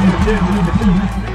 すいません。